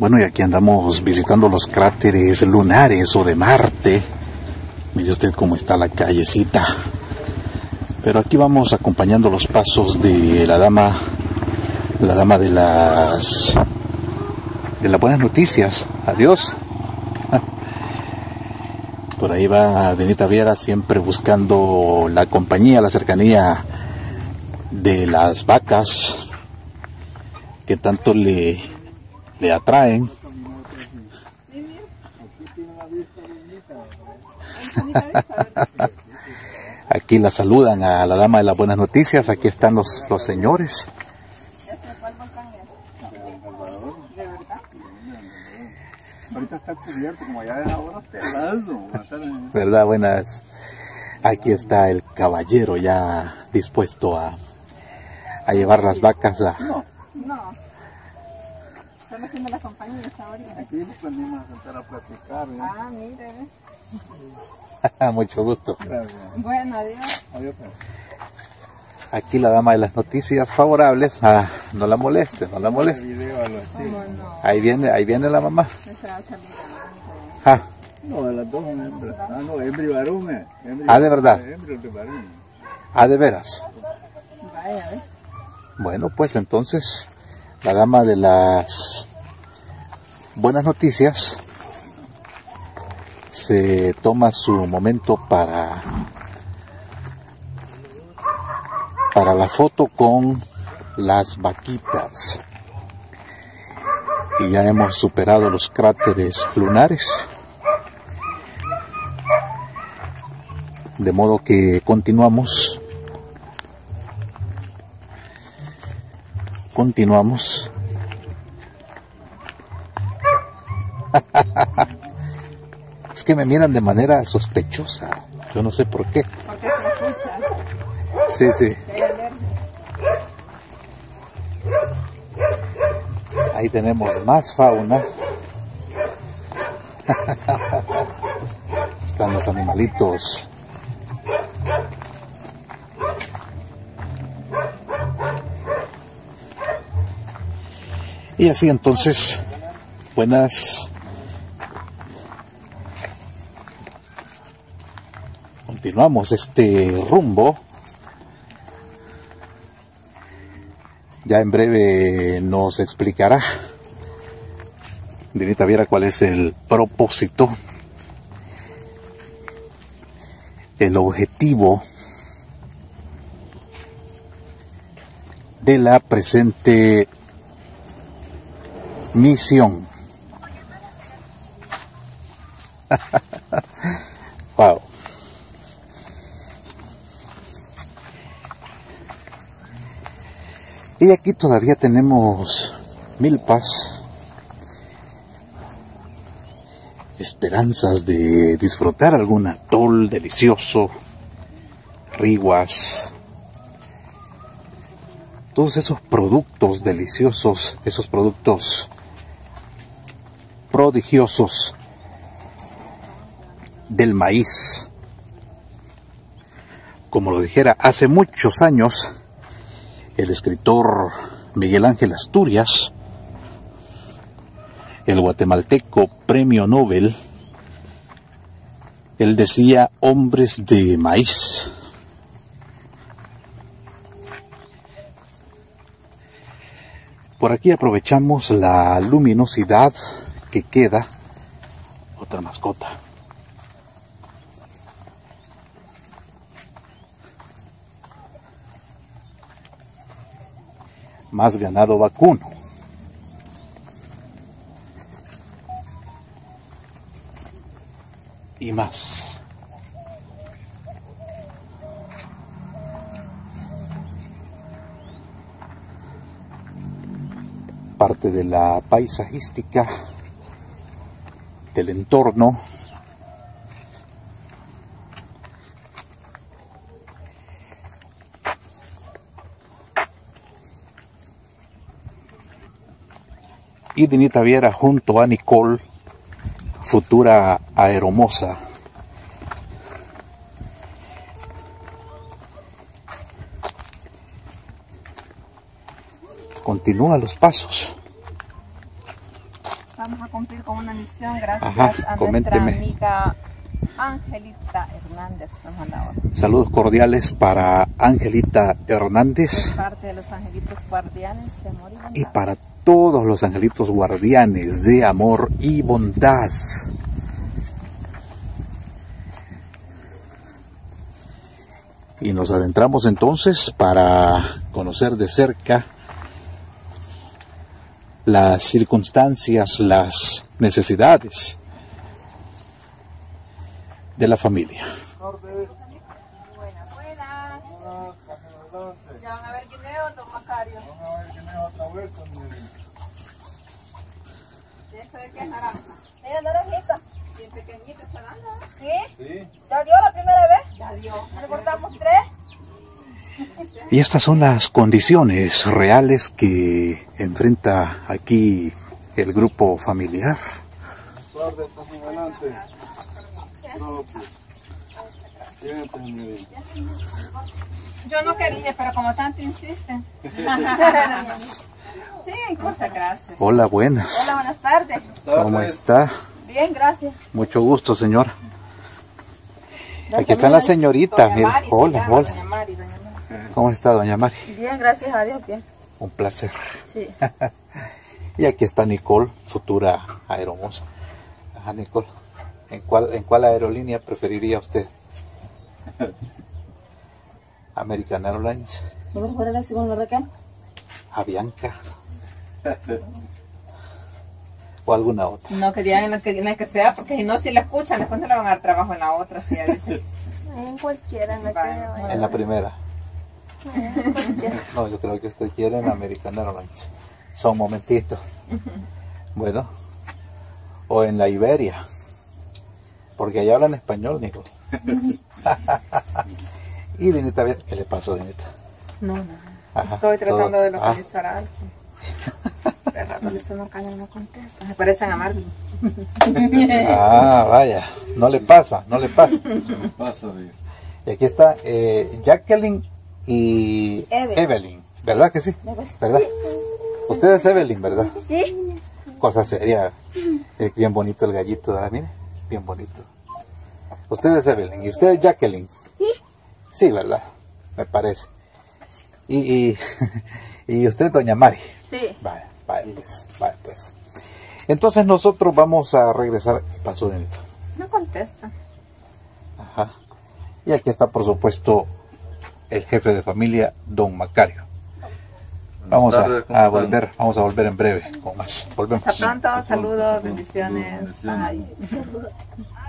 Bueno, y aquí andamos visitando los cráteres lunares o de Marte. Mire usted cómo está la callecita. Pero aquí vamos acompañando los pasos de la dama, la dama de las de las buenas noticias. Adiós. Por ahí va Denita Viera siempre buscando la compañía, la cercanía de las vacas que tanto le, le atraen. Aquí la saludan a la dama de las buenas noticias. Aquí están los, los señores. Ahorita está cubierto, como allá de ahora pelado. ¿Verdad? Buenas. Aquí está el caballero ya dispuesto a, a llevar las vacas a... No. No. Están haciendo la compañía hasta ahorita. Aquí nos venimos a sentar a platicar. ¿eh? Ah, mire. ¿ves? Mucho gusto. Gracias. Bueno, adiós. Adiós. pues. Aquí la dama de las noticias favorables. Ah, no la moleste, no la moleste. Ahí viene, ahí viene la mamá. Ah, No, de las dos son hembras. Ah, no, hembra y varón. eh. Hembra y- Ah, ¿de verdad? Hembra y varón. ah, de veras. Vaya. Bueno, pues entonces la dama de las buenas noticias se toma su momento para para la foto con las vaquitas. Y ya hemos superado los cráteres lunares. De modo que continuamos continuamos. es que me miran de manera sospechosa. Yo no sé por qué. Sí, sí. Ahí tenemos más fauna. Están los animalitos. Y así entonces, buenas. Continuamos este rumbo. Ya en breve nos explicará Dinita Viera cuál es el propósito, el objetivo de la presente misión. Aquí todavía tenemos milpas, esperanzas de disfrutar algún atol delicioso, riguas, todos esos productos deliciosos, esos productos prodigiosos del maíz. Como lo dijera hace muchos años, el escritor Miguel Ángel Asturias, el guatemalteco premio Nobel, él decía hombres de maíz. Por aquí aprovechamos la luminosidad que queda. Otra mascota. Más ganado vacuno. Y más. parte de la paisajística del entorno. Y Dinita Viera junto a Nicole, futura aeromoza. Continúa los pasos. vamos a cumplir con una misión gracias Ajá, a nuestra coménteme. amiga Angelita Hernández. Nos. Saludos cordiales para Angelita Hernández Parte de los angelitos guardianes de bondad. y para todos los angelitos guardianes de amor y bondad. Y nos adentramos entonces para conocer de cerca las circunstancias, las necesidades de la familia. Buenas, buenas. ¿Ya van a ver guineo, don Macario? ¿Esto de qué es naranja? Es naranjita. Bien pequeñita esta naranja. ¿Sí? ¿Ya dio la primera vez? Ya dio. ¿Le cortamos tres? Y estas son las condiciones reales que enfrenta aquí el grupo familiar. Yo no quería, pero como tanto insisten. sí, muchas gracias. Hola, buenas. Hola, buenas tardes. ¿Cómo está? Bien, gracias. Mucho gusto, señora. Aquí está la señorita. Doña Mira, Mari hola, llama, hola. Doña Mari, doña Mari. ¿Cómo está, doña Mari? Bien, gracias a Dios, bien. Un placer. Sí. Y aquí está Nicole, futura aeromoza. Ajá, Nicole. ¿En cuál, ¿En cuál aerolínea preferiría usted? American Airlines, ¿Vamos a poner la segunda acá? Avianca o alguna otra. No quería en la que, en la que sea, porque si no, si la escuchan, después no le van a dar trabajo en la otra, si ya dicen. En cualquiera, en la que Vaya. vaya. En la primera. No, yo creo que usted quiere en American Airlines. Son momentitos. Bueno. O en la Iberia. Porque allá hablan español, Nico. y Dinita, bien, ¿qué le pasó, Dinita? No, no. Ajá, Estoy tratando todo- de ah, localizar a alguien. De rato le y no contesta. Se parecen a Marvin. Ah, vaya. No le pasa, no le pasa. Pasa, bien. Y aquí está eh, Jacqueline y Evelyn. Evelyn. ¿Verdad que sí? ¿Verdad? Usted es Evelyn, ¿verdad? Sí, Cosa seria. Eh, bien bonito el gallito, ¿verdad? Mire, bien bonito. Usted es Evelyn y usted es Jacqueline. Sí. Sí, ¿verdad? Me parece. Y, y, y usted, doña Mari. Sí. Vaya, vaya pues, vaya pues. Entonces nosotros vamos a regresar. ¿Qué pasó, Denito? No contesta. Ajá. Y aquí está, por supuesto, el jefe de familia, don Macario. Vamos a, volver, vamos a volver en breve con más. Volvemos. Hasta pronto, saludos, bendiciones. Bendiciones. Bye.